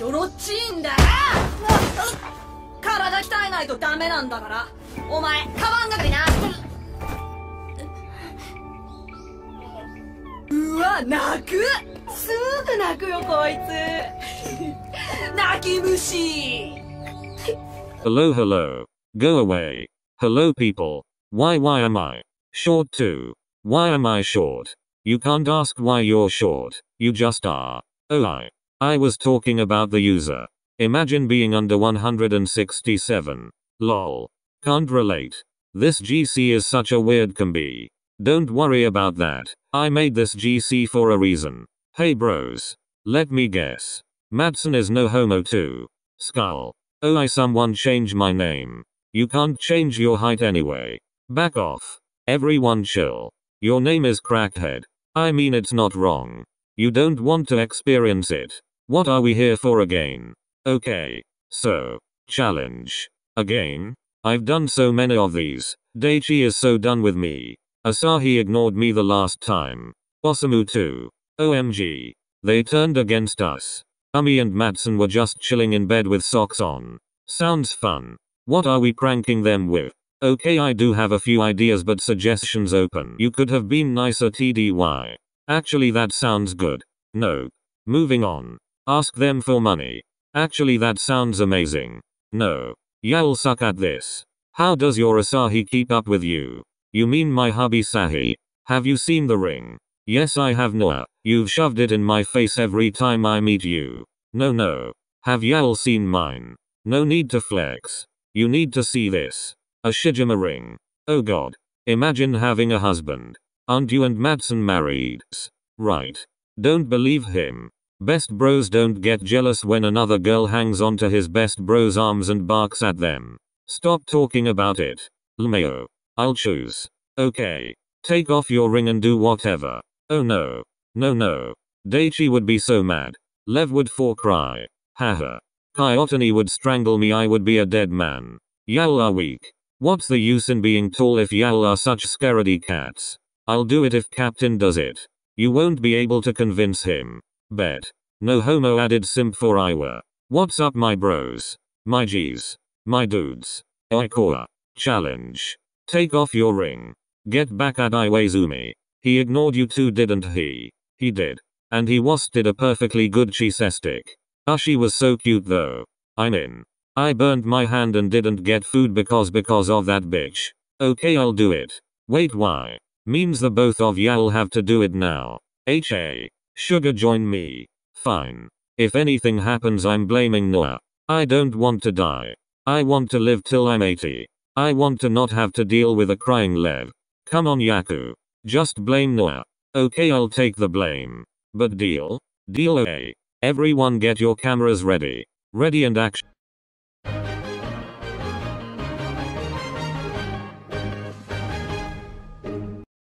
ひょろっちいんだよ体鍛えないとダメなんだからお前カバン係なうわ泣くすぐ泣くよこいつ泣き虫 Hello, hello. Go away. Hello, people. Why, why am I short too? Why am I short? You can't ask why you're short. You just are. Oh, I. I was talking about the user. Imagine being under 167. Lol. Can't relate. This GC is such a weird can be. Don't worry about that. I made this GC for a reason. Hey bros. Let me guess. Mattsun is no homo too. Skull. Oh I someone change my name. You can't change your height anyway. Back off. Everyone chill. Your name is Crackhead. I mean it's not wrong. You don't want to experience it. What are we here for again? Okay. So, challenge. Again? I've done so many of these. Daichi is so done with me. Asahi ignored me the last time. Osamu too. OMG. They turned against us. Ami and Mattsun were just chilling in bed with socks on. Sounds fun. What are we pranking them with? Okay, I do have a few ideas, but suggestions open. You could have been nicer, TDY. Actually, that sounds good. No. Moving on. Ask them for money. Actually, that sounds amazing. No. Y'all suck at this. How does your Asahi keep up with you? You mean my hubby Sahi? Have you seen the ring? Yes, I have Noya. You've shoved it in my face every time I meet you. No, no. Have y'all seen mine? No need to flex. You need to see this. Ushijima ring. Oh god. Imagine having a husband. Aren't you and Mattsun married? Right. Don't believe him. Best bros don't get jealous when another girl hangs onto his best bro's arms and barks at them. Stop talking about it. Lmeo. I'll choose. Okay. Take off your ring and do whatever. Oh no. No no. Daichi would be so mad. Lev would for cry. Haha. Kyotani would strangle me I would be a dead man. Y'all are weak. What's the use in being tall if y'all are such scaredy cats? I'll do it if Captain does it. You won't be able to convince him. Bet. No homo added simp for Iwa. What's up my bros? My G's. My dudes. Oikawa. Challenge. Take off your ring. Get back at Iwaizumi. He ignored you too didn't he? He did. And he wasted a perfectly good chisestic. Ah, Ushi was so cute though. I'm in. I burned my hand and didn't get food because because of that bitch. Okay I'll do it. Wait why? Means the both of y'all have to do it now. HA. Suga join me. Fine. If anything happens I'm blaming Noya. I don't want to die. I want to live till I'm 80. I want to not have to deal with a crying Lev. Come on Yaku. Just blame Noya. Okay, I'll take the blame. But deal? Deal okay. Everyone get your cameras ready. Ready and action.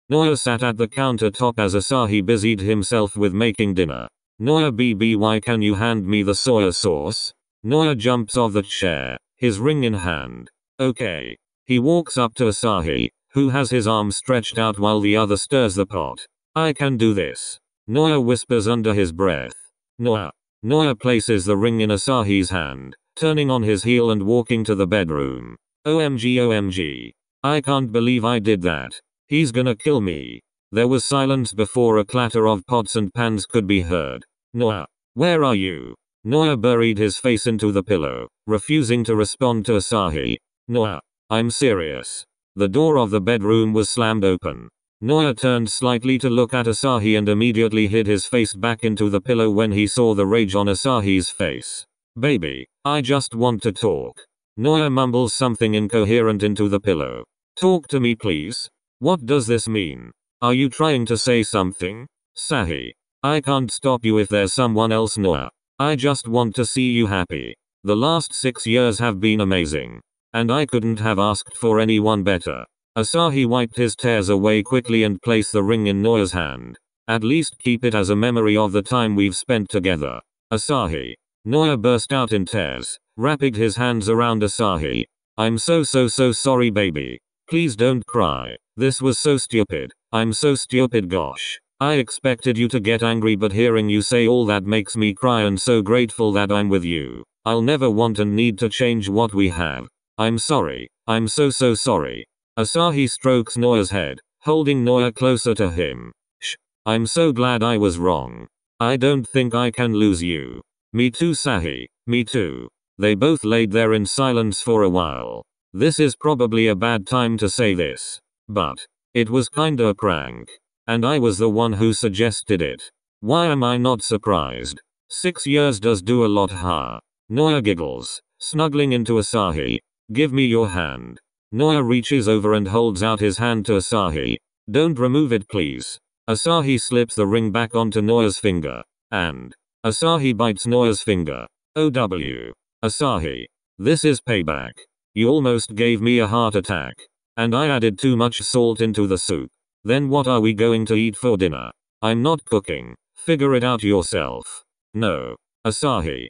Noya sat at the countertop as Asahi busied himself with making dinner. BB why can you hand me the soya sauce? Noya jumps off the chair, his ring in hand. Okay. He walks up to Asahi, who has his arm stretched out while the other stirs the pot. I can do this. Noya whispers under his breath. Noya. Noya places the ring in Asahi's hand, turning on his heel and walking to the bedroom. OMG OMG. I can't believe I did that. He's gonna kill me. There was silence before a clatter of pots and pans could be heard. Noya. Where are you? Noya buried his face into the pillow, refusing to respond to Asahi. Noya. I'm serious. The door of the bedroom was slammed open. Noya turned slightly to look at Asahi and immediately hid his face back into the pillow when he saw the rage on Asahi's face. Baby, I just want to talk. Noya mumbles something incoherent into the pillow. Talk to me please. What does this mean? Are you trying to say something? Sahi. I can't stop you if there's someone else Noya. I just want to see you happy. The last six years have been amazing. And I couldn't have asked for anyone better. Asahi wiped his tears away quickly and placed the ring in Noya's hand. At least keep it as a memory of the time we've spent together. Asahi. Noya burst out in tears, wrapping his hands around Asahi. I'm so so so sorry baby. Please don't cry. This was so stupid. I'm so stupid gosh. I expected you to get angry but hearing you say all that makes me cry and so grateful that I'm with you. I'll never want and need to change what we have. I'm sorry. I'm so so sorry. Asahi strokes Noya's head, holding Noya closer to him. Shh. I'm so glad I was wrong. I don't think I can lose you. Me too Sahi. Me too. They both laid there in silence for a while. This is probably a bad time to say this. But. It was kinda a prank. And I was the one who suggested it. Why am I not surprised? Six years does do a lot huh? Noya giggles, snuggling into Asahi. Give me your hand. Noya reaches over and holds out his hand to Asahi. Don't remove it please. Asahi slips the ring back onto Noya's finger. And. Asahi bites Noya's finger. OW. Asahi. This is payback. You almost gave me a heart attack. And I added too much salt into the soup. Then what are we going to eat for dinner? I'm not cooking. Figure it out yourself. No. Asahi.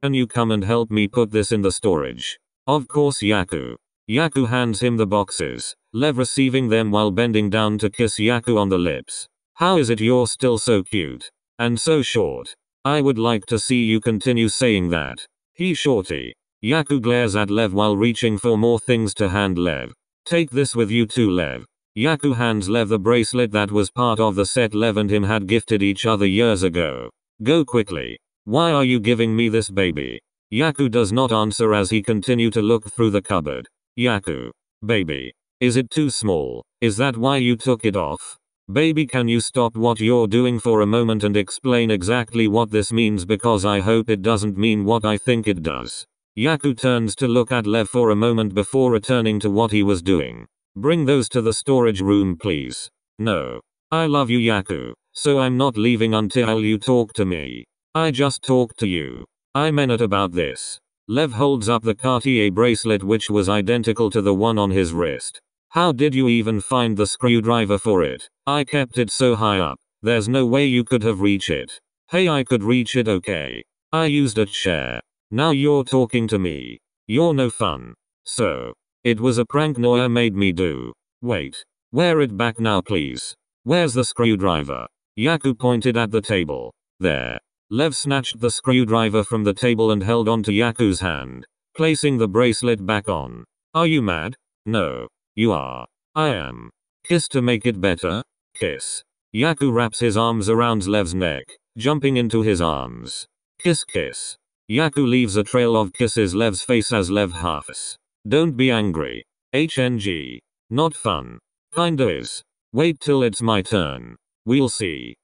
Can you come and help me put this in the storage? Of course Yaku. Yaku hands him the boxes, Lev receiving them while bending down to kiss Yaku on the lips. How is it you're still so cute? And so short. I would like to see you continue saying that. He shorty. Yaku glares at Lev while reaching for more things to hand Lev. Take this with you too Lev. Yaku hands Lev the bracelet that was part of the set Lev and him had gifted each other years ago. Go quickly. Why are you giving me this baby? Yaku does not answer as he continue to look through the cupboard. Yaku. Baby. Is it too small? Is that why you took it off? Baby can you stop what you're doing for a moment and explain exactly what this means because I hope it doesn't mean what I think it does. Yaku turns to look at Lev for a moment before returning to what he was doing. Bring those to the storage room please. No. I love you Yaku, so I'm not leaving until you talk to me. I just talked to you. I meant it about this. Lev holds up the Cartier bracelet which was identical to the one on his wrist. How did you even find the screwdriver for it? I kept it so high up. There's no way you could have reached it. Hey I could reach it okay. I used a chair. Now you're talking to me. You're no fun. So. It was a prank Noya made me do. Wait. Wear it back now please. Where's the screwdriver? Yaku pointed at the table. There. Lev snatched the screwdriver from the table and held onto Yaku's hand, placing the bracelet back on. Are you mad? No. You are. I am. Kiss to make it better? Kiss. Yaku wraps his arms around Lev's neck, jumping into his arms. Kiss kiss. Yaku leaves a trail of kisses Lev's face as Lev huffs. Don't be angry. HNG. Not fun. Kinda is. Wait till it's my turn. We'll see.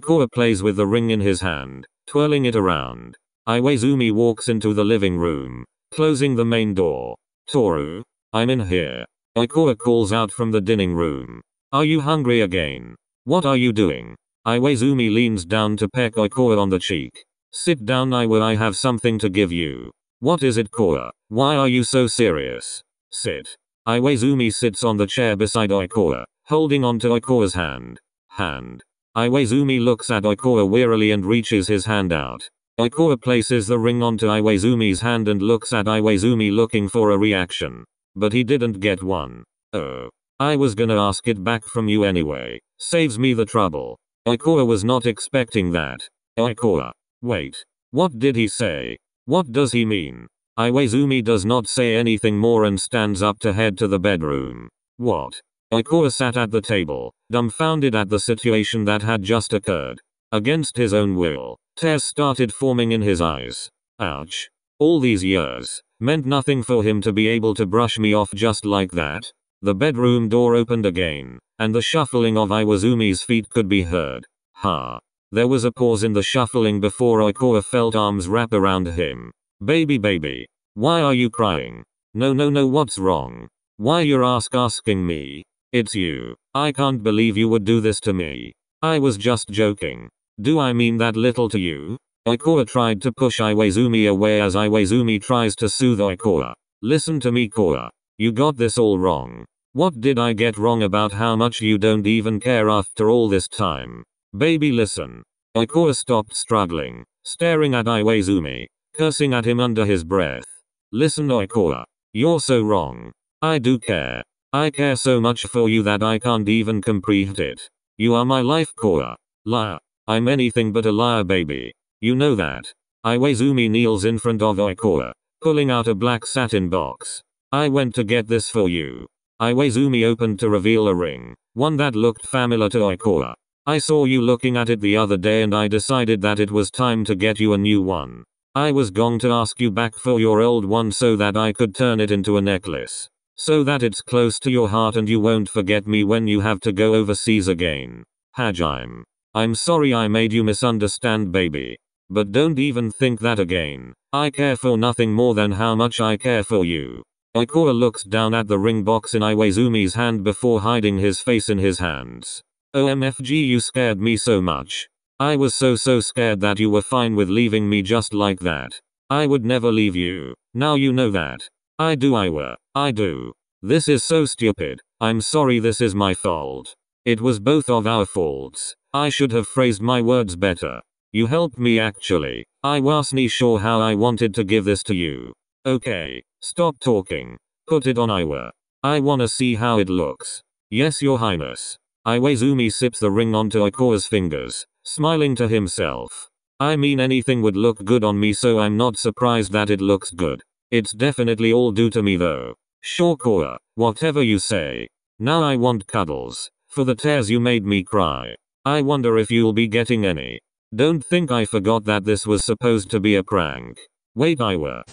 Koa plays with the ring in his hand, twirling it around. Iwaizumi walks into the living room, closing the main door. Toru, I'm in here. Oikawa calls out from the dining room. Are you hungry again? What are you doing? Iwaizumi leans down to peck Oikawa on the cheek. Sit down Iwa I have something to give you. What is it Kawa? Why are you so serious? Sit. Iwaizumi sits on the chair beside Oikawa, holding onto Oikawa's hand. Hand. Iwaizumi looks at Oikawa wearily and reaches his hand out. Oikawa places the ring onto Iwaizumi's hand and looks at Iwaizumi looking for a reaction. But he didn't get one. Oh. I was gonna ask it back from you anyway. Saves me the trouble. Oikawa was not expecting that. Oikawa. Wait. What did he say? What does he mean? Iwaizumi does not say anything more and stands up to head to the bedroom. What? Oikawa sat at the table, dumbfounded at the situation that had just occurred. Against his own will, tears started forming in his eyes. Ouch. All these years, meant nothing for him to be able to brush me off just like that. The bedroom door opened again, and the shuffling of Iwaizumi's feet could be heard. Ha. There was a pause in the shuffling before Oikawa felt arms wrap around him. Baby baby. Why are you crying? No no no what's wrong? Why you're ask asking me? It's you. I can't believe you would do this to me. I was just joking. Do I mean that little to you? Oikawa tried to push Iwaizumi away as Iwaizumi tries to soothe Oikawa. Listen to me Kawa. You got this all wrong. What did I get wrong about how much you don't even care after all this time? Baby listen. Oikawa stopped struggling, staring at Iwaizumi, cursing at him under his breath. Listen Oikawa. You're so wrong. I do care. I care so much for you that I can't even comprehend it. You are my life Kawa. Liar. I'm anything but a liar baby. You know that. Iwaizumi kneels in front of Oikawa, pulling out a black satin box. I went to get this for you. Iwaizumi opened to reveal a ring, one that looked familiar to Oikawa. I saw you looking at it the other day and I decided that it was time to get you a new one. I was going to ask you back for your old one so that I could turn it into a necklace. So that it's close to your heart and you won't forget me when you have to go overseas again. Hajime. I'm sorry I made you misunderstand baby. But don't even think that again. I care for nothing more than how much I care for you. Oikawa looks down at the ring box in Iwaizumi's hand before hiding his face in his hands. OMFG you scared me so much. I was so so scared that you were fine with leaving me just like that. I would never leave you. Now you know that. I do I were. I do. This is so stupid. I'm sorry this is my fault. It was both of our faults. I should have phrased my words better. You helped me actually. I wasn't sure how I wanted to give this to you. Okay. Stop talking. Put it on Iwa. I wanna see how it looks. Yes your highness. Iwaizumi sips the ring onto Oikawa's fingers, smiling to himself. I mean anything would look good on me so I'm not surprised that it looks good. It's definitely all due to me though. Sure Kawa, whatever you say. Now I want cuddles. For the tears you made me cry. I wonder if you'll be getting any. Don't think I forgot that this was supposed to be a prank. Wait I were.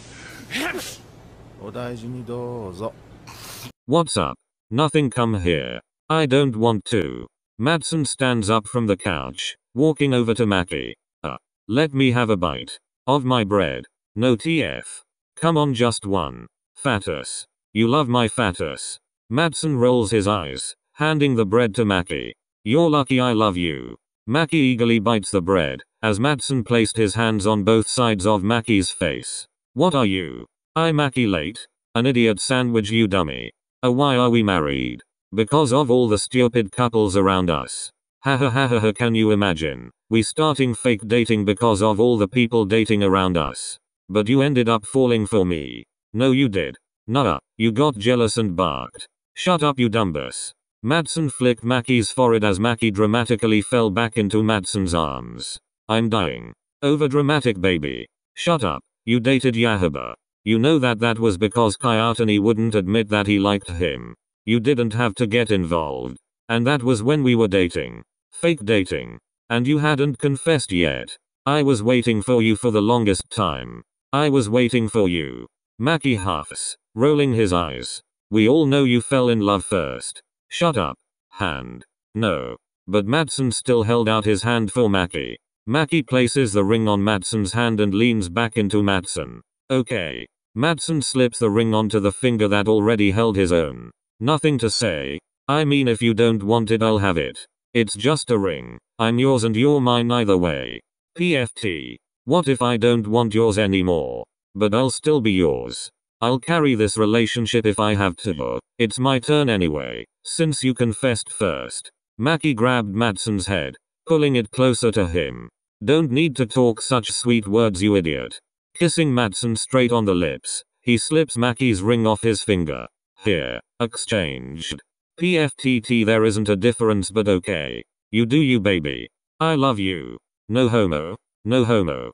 What's up? Nothing come here. I don't want to. Mattsun stands up from the couch, walking over to Mackey. Uh, let me have a bite. Of my bread. No TF. Come on just one. Fatus. You love my fatus. Mattsun rolls his eyes, handing the bread to Mackey. You're lucky I love you. Mackie eagerly bites the bread, as Mattsun placed his hands on both sides of Mackie's face. What are you? I Mackie late? An idiot sandwich you dummy. Uh, why are we married? Because of all the stupid couples around us. Ha ha ha ha ha can you imagine? We starting fake dating because of all the people dating around us. But you ended up falling for me. No you did. Nah, you got jealous and barked. Shut up you dumbus. Mattsun flicked Maki's forehead as Maki dramatically fell back into Mattsun's arms. I'm dying. Over dramatic baby. Shut up. You dated Yahaba. You know that that was because Kyotani wouldn't admit that he liked him. You didn't have to get involved. And that was when we were dating. Fake dating. And you hadn't confessed yet. I was waiting for you for the longest time. I was waiting for you. Maki huffs, rolling his eyes. We all know you fell in love first. Shut up. Hand. No. But Mattsun still held out his hand for Maki. Maki places the ring on Mattsun's hand and leans back into Mattsun. Okay. Mattsun slips the ring onto the finger that already held his own. Nothing to say. I mean if you don't want it I'll have it. It's just a ring. I'm yours and you're mine either way. PFT. What if I don't want yours anymore? But I'll still be yours. I'll carry this relationship if I have to. It's my turn anyway, since you confessed first. Maki grabbed Mattsun's head, pulling it closer to him. Don't need to talk such sweet words you idiot. Kissing Mattsun straight on the lips, he slips Maki's ring off his finger. Here, exchanged. PFTT there isn't a difference but okay. You do you baby. I love you. No homo. No homo.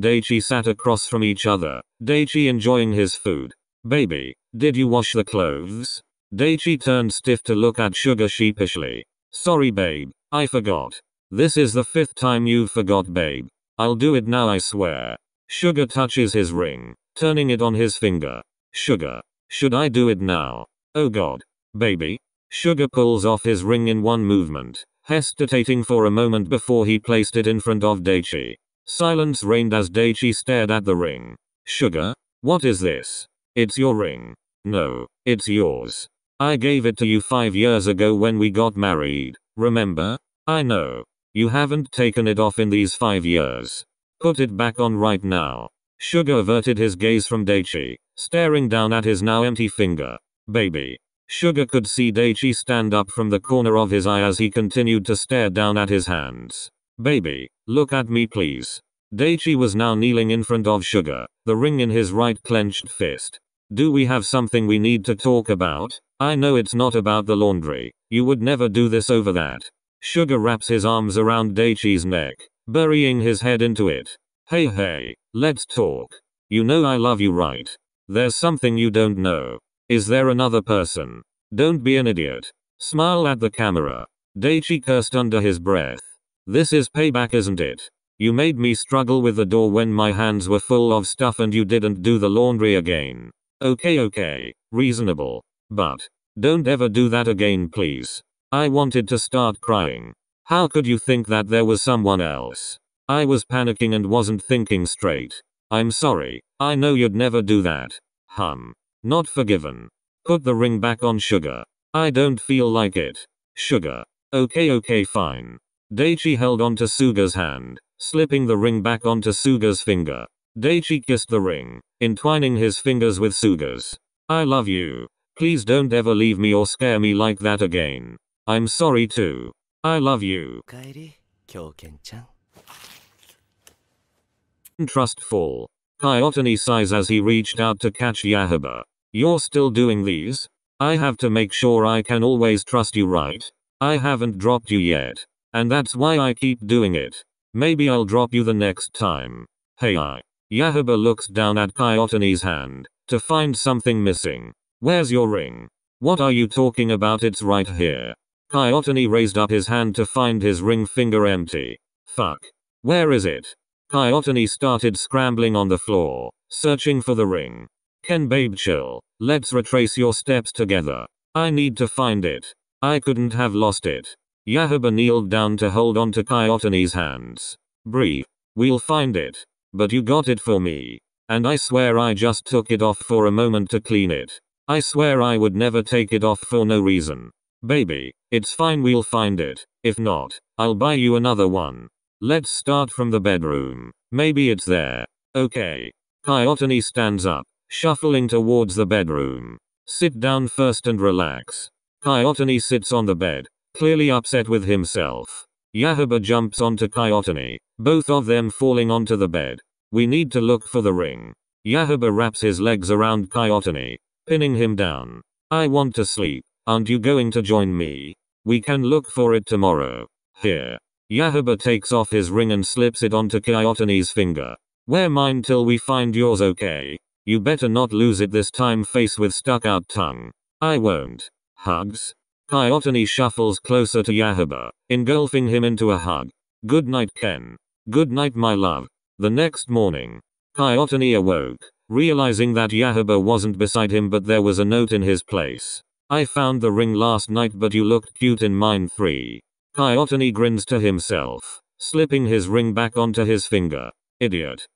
Daichi sat across from each other, Daichi enjoying his food. Baby, did you wash the clothes? Daichi turned stiff to look at Suga sheepishly. Sorry babe, I forgot. This is the fifth time you've forgot babe. I'll do it now I swear. Suga touches his ring, turning it on his finger. Suga, should I do it now? Oh god. Baby. Suga pulls off his ring in one movement, hesitating for a moment before he placed it in front of Daichi. Silence reigned as Daichi stared at the ring. Suga? What is this? It's your ring. No, it's yours. I gave it to you five years ago when we got married, remember? I know. You haven't taken it off in these five years. Put it back on right now. Suga averted his gaze from Daichi, staring down at his now empty finger. Baby. Suga could see Daichi stand up from the corner of his eye as he continued to stare down at his hands. Baby, look at me please. Daichi was now kneeling in front of Suga, the ring in his right clenched fist. Do we have something we need to talk about? I know it's not about the laundry. You would never do this over that. Suga wraps his arms around Daichi's neck, burying his head into it. Hey hey, let's talk. You know I love you right? There's something you don't know. Is there another person? Don't be an idiot. Smile at the camera. Daichi cursed under his breath. This is payback isn't it? You made me struggle with the door when my hands were full of stuff and you didn't do the laundry again. Okay okay, reasonable. But, don't ever do that again please. I wanted to start crying. How could you think that there was someone else? I was panicking and wasn't thinking straight. I'm sorry, I know you'd never do that. Hum. Not forgiven. Put the ring back on sugar. I don't feel like it. Suga. Okay okay fine. Daichi held onto Suga's hand, slipping the ring back onto Suga's finger. Daichi kissed the ring, entwining his fingers with Suga's. I love you. Please don't ever leave me or scare me like that again. I'm sorry too. I love you. Trustful. Kyotani sighs as he reached out to catch Yahaba. You're still doing these? I have to make sure I can always trust you right? I haven't dropped you yet. And that's why I keep doing it. Maybe I'll drop you the next time. Hey I. Yahaba looks down at Kyotani's hand, to find something missing. Where's your ring? What are you talking about it's right here. Kyotani raised up his hand to find his ring finger empty. Fuck. Where is it? Kyotani started scrambling on the floor, searching for the ring. Ken babe chill, let's retrace your steps together. I need to find it. I couldn't have lost it. Yahaba kneeled down to hold on to Kyotani's hands. Breathe. We'll find it. But you got it for me. And I swear I just took it off for a moment to clean it. I swear I would never take it off for no reason. Baby, it's fine we'll find it. If not, I'll buy you another one. Let's start from the bedroom. Maybe it's there. Okay. Kyotani stands up, shuffling towards the bedroom. Sit down first and relax. Kyotani sits on the bed, clearly upset with himself. Yahaba jumps onto Kyotani, both of them falling onto the bed. We need to look for the ring. Yahaba wraps his legs around Kyotani, pinning him down. I want to sleep. Aren't you going to join me? We can look for it tomorrow. Here. Yahaba takes off his ring and slips it onto Kyotani's finger. Wear mine till we find yours okay? You better not lose it this time face with stuck out tongue. I won't. Hugs? Kyotani shuffles closer to Yahaba, engulfing him into a hug. Good night Ken. Good night my love. The next morning. Kyotani awoke, realizing that Yahaba wasn't beside him but there was a note in his place. I found the ring last night but you looked cute in mine 3. Kyotani grins to himself, slipping his ring back onto his finger. Idiot.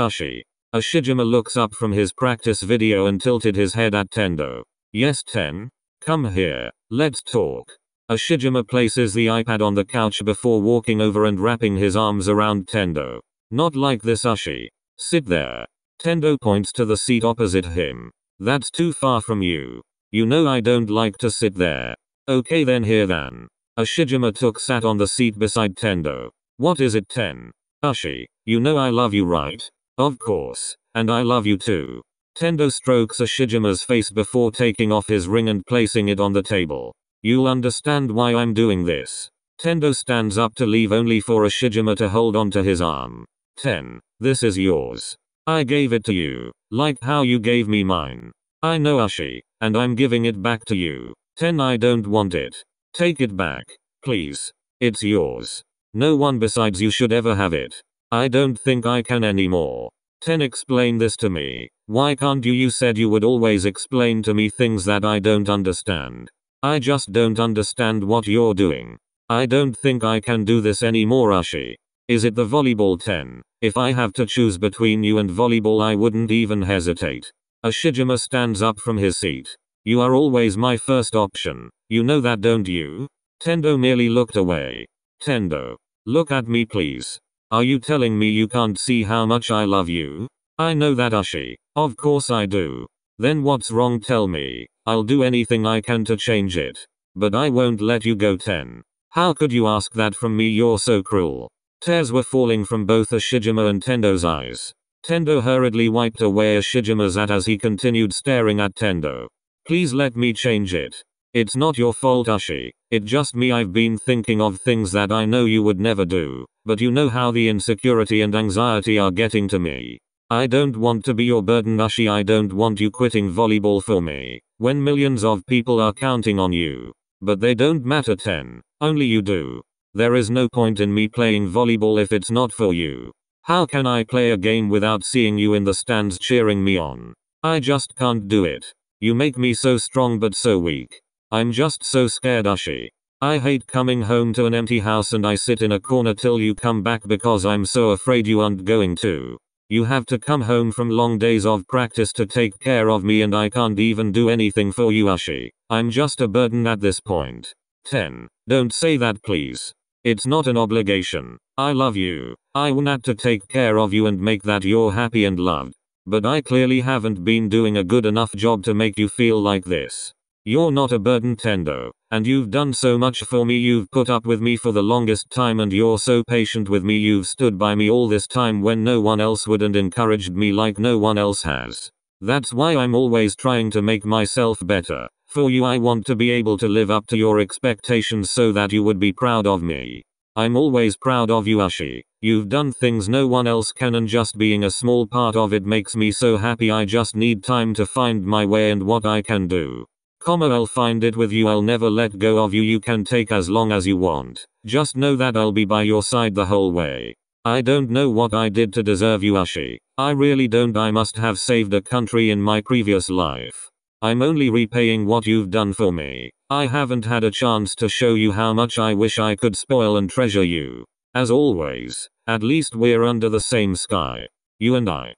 Ushi. Ushijima looks up from his practice video and tilted his head at Tendo. Yes Ten? Come here, let's talk. Ushijima places the iPad on the couch before walking over and wrapping his arms around Tendo. Not like this Ushi. Sit there. Tendo points to the seat opposite him. That's too far from you. You know I don't like to sit there. Okay then here then. Ushijima took sat on the seat beside Tendo. What is it Ten? Ushi, you know I love you right? Of course. And I love you too. Tendo strokes Ushijima's face before taking off his ring and placing it on the table. You'll understand why I'm doing this. Tendo stands up to leave only for Ushijima to hold onto his arm. Ten. This is yours. I gave it to you, like how you gave me mine. I know Ashi, and I'm giving it back to you. Ten. I don't want it. Take it back, please. It's yours. No one besides you should ever have it. I don't think I can anymore. Ten explain this to me. Why can't you? You said you would always explain to me things that I don't understand. I just don't understand what you're doing. I don't think I can do this anymore, Ashi. Is it the volleyball Ten? If I have to choose between you and volleyball, I wouldn't even hesitate. Ushijima stands up from his seat. You are always my first option. You know that, don't you? Tendo merely looked away. Tendo. Look at me, please. Are you telling me you can't see how much I love you? I know that Ushi. Of course I do. Then what's wrong tell me. I'll do anything I can to change it. But I won't let you go Ten. How could you ask that from me you're so cruel. Tears were falling from both Ushijima and Tendo's eyes. Tendo hurriedly wiped away Ushijima's at as he continued staring at Tendo. Please let me change it. It's not your fault Ushi. It just me I've been thinking of things that I know you would never do. But you know how the insecurity and anxiety are getting to me. I don't want to be your burden Ushi I don't want you quitting volleyball for me. When millions of people are counting on you. But they don't matter Ten. Only you do. There is no point in me playing volleyball if it's not for you. How can I play a game without seeing you in the stands cheering me on? I just can't do it. You make me so strong but so weak. I'm just so scared Ushi. I hate coming home to an empty house and I sit in a corner till you come back because I'm so afraid you aren't going to. You have to come home from long days of practice to take care of me and I can't even do anything for you Ushi. I'm just a burden at this point. Ten. Don't say that please. It's not an obligation. I love you. I want to take care of you and make that you're happy and loved. But I clearly haven't been doing a good enough job to make you feel like this. You're not a burden Tendo. And you've done so much for me you've put up with me for the longest time and you're so patient with me you've stood by me all this time when no one else would and encouraged me like no one else has. That's why I'm always trying to make myself better. For you I want to be able to live up to your expectations so that you would be proud of me. I'm always proud of you Ashi. You've done things no one else can and just being a small part of it makes me so happy I just need time to find my way and what I can do. Comma I'll find it with you I'll never let go of you you can take as long as you want. Just know that I'll be by your side the whole way. I don't know what I did to deserve you Ushi. I really don't I must have saved a country in my previous life. I'm only repaying what you've done for me. I haven't had a chance to show you how much I wish I could spoil and treasure you. As always, at least we're under the same sky. You and I.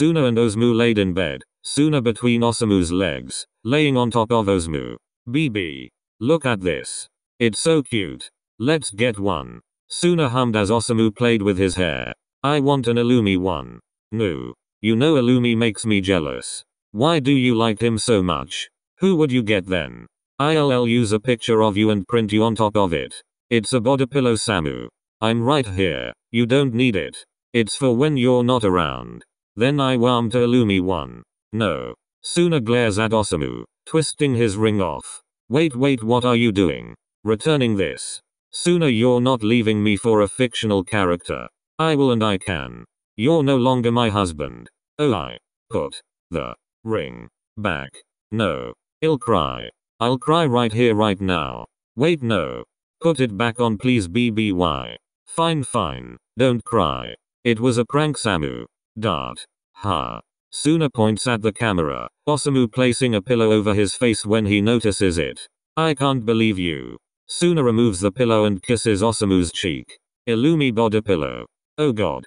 Suna and Osamu laid in bed, Suna between Osamu's legs, laying on top of Osamu. BB. Look at this. It's so cute. Let's get one. Suna hummed as Osamu played with his hair. I want an Illumi one. No. You know Illumi makes me jealous. Why do you like him so much? Who would you get then? I'll use a picture of you and print you on top of it. It's a body pillow Samu. I'm right here. You don't need it. It's for when you're not around. Then I to Illumi one. No. Suna glares at Osamu, twisting his ring off. Wait wait what are you doing? Returning this. Suna you're not leaving me for a fictional character. I will and I can. You're no longer my husband. Oh I. Put. The. Ring. Back. No. I'll cry. I'll cry right here right now. Wait no. Put it back on please BBY. Fine fine. Don't cry. It was a prank Samu. Dart. Ha. Suna points at the camera, Osamu placing a pillow over his face when he notices it. I can't believe you. Suna removes the pillow and kisses Osamu's cheek. Illumi body pillow. Oh god.